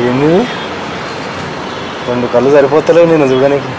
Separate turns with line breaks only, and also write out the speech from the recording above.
ఏంది రెండు కళ్ళు సరిపోతలేవు నేను చూడడానికి